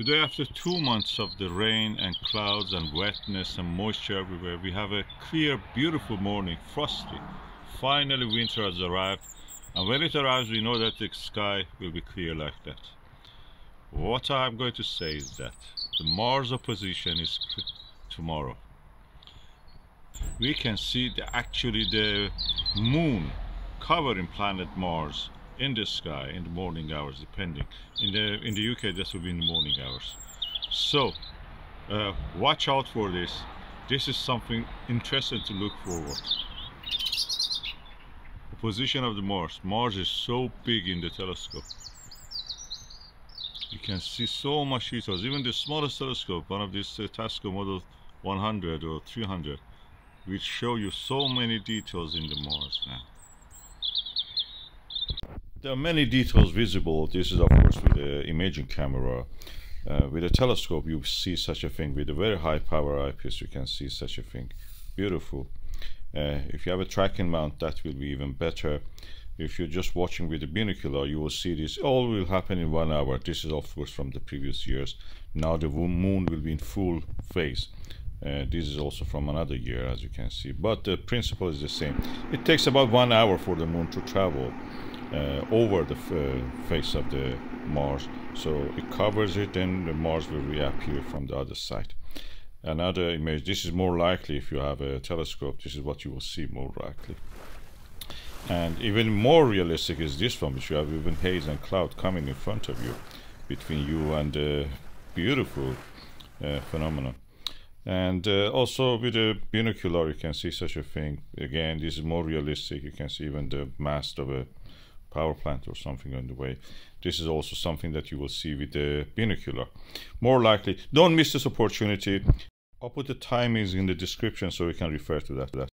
Today, after two months of the rain and clouds and wetness and moisture everywhere, we have a clear, beautiful morning, frosty. Finally, winter has arrived, and when it arrives, we know that the sky will be clear like that. What I'm going to say is that the Mars opposition is tomorrow. We can see the, actually the moon covering planet Mars in the sky in the morning hours depending. In the in the UK this will be in the morning hours. So uh, watch out for this. This is something interesting to look forward. The position of the Mars. Mars is so big in the telescope. You can see so much details. Even the smallest telescope one of these uh, telescope model 100 or 300 which show you so many details in the Mars now there are many details visible. This is of course with the imaging camera. Uh, with a telescope you see such a thing. With a very high power eyepiece you can see such a thing. Beautiful. Uh, if you have a tracking mount that will be even better. If you're just watching with a binocular you will see this all will happen in one hour. This is of course from the previous years. Now the moon will be in full phase. Uh, this is also from another year as you can see but the principle is the same it takes about one hour for the moon to travel over the face of the Mars. So it covers it and the Mars will reappear from the other side. Another image, this is more likely if you have a telescope, this is what you will see more likely. And even more realistic is this one, which you have even haze and cloud coming in front of you, between you and the beautiful uh, phenomenon. And uh, also with a binocular, you can see such a thing. Again, this is more realistic. You can see even the mast of a power plant or something on the way. This is also something that you will see with the binocular. More likely, don't miss this opportunity. I'll put the timings in the description so you can refer to that.